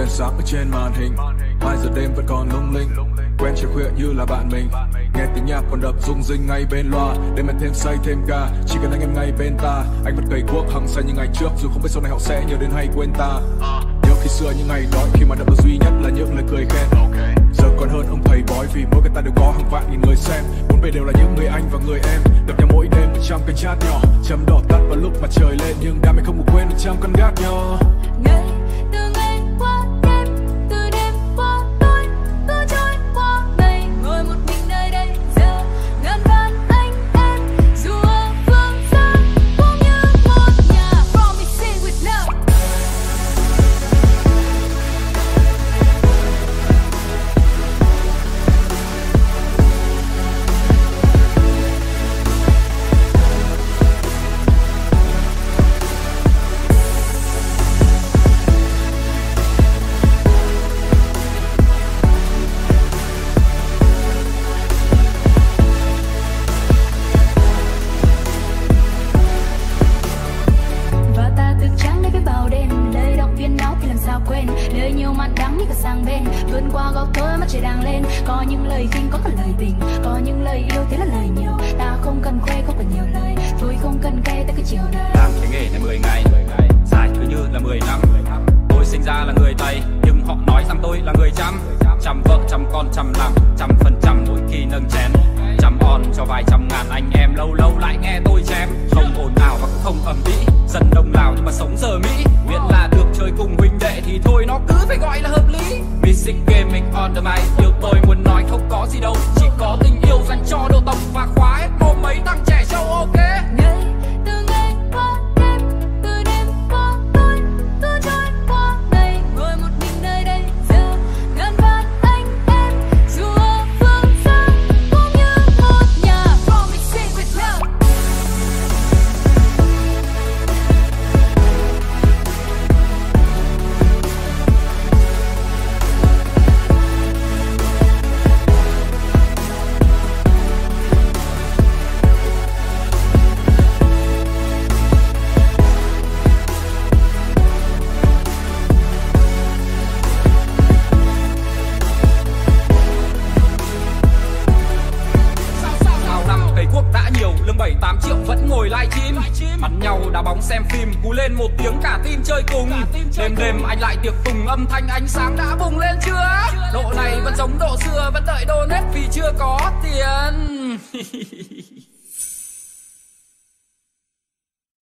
đèn sáng ở trên màn hình. Hai giờ đêm vẫn còn lung linh. Quen chiều khuya như là bạn mình. Nghe tiếng nhạc còn đập rung rinh ngay bên loa. Đêm mà thêm say thêm ca chỉ cần anh em ngay bên ta. Anh vẫn cày cuốc hằng say như ngày trước. Dù không biết sau này họ sẽ nhớ đến hay quên ta. Nhớ khi xưa những ngày đó. Khi mà đập duy nhất là những lời cười khen. Giờ còn hơn ông thầy bói vì mỗi cái ta đều có hàng vạn nghìn người xem. Bốn bề đều là những người anh và người em. Đập nhau mỗi đêm một trăm cái chat nhỏ. Chấm đỏ tắt vào lúc mà trời lên. Nhưng đam mê không ngủ quên được trăm con gác nhỏ. Áo quên. Đời nhiều mặt đắng như cả sang bên. Vươn qua góc tối mắt trời đang lên. Có những lời khinh, có cả lời tình. Có những lời yêu, thế là lời nhiều. Ta không cần khoe, có cần nhiều lời. Thôi không cần kể ta cứ chiều đời. Làm cái nghề này 10 ngày. Dài cứ như là 10 năm. Tôi sinh ra là người tây, nhưng họ nói rằng tôi là người chăm. Chăm vợ, chăm con, chăm làm trăm phần trăm mỗi khi nâng chén. Chăm on cho vài trăm ngàn anh em, lâu lâu lại nghe tôi chém. Thì thôi, nó cứ phải gọi là hợp lý. Music mình on the mic điều tôi muốn nói không có gì đâu, chỉ bắn nhau đá bóng xem phim cú lên một tiếng cả team chơi cùng. Đêm đêm anh lại tiệc tùng âm thanh ánh sáng đã bùng lên chưa? Độ này vẫn giống độ xưa vẫn đợi donate vì chưa có tiền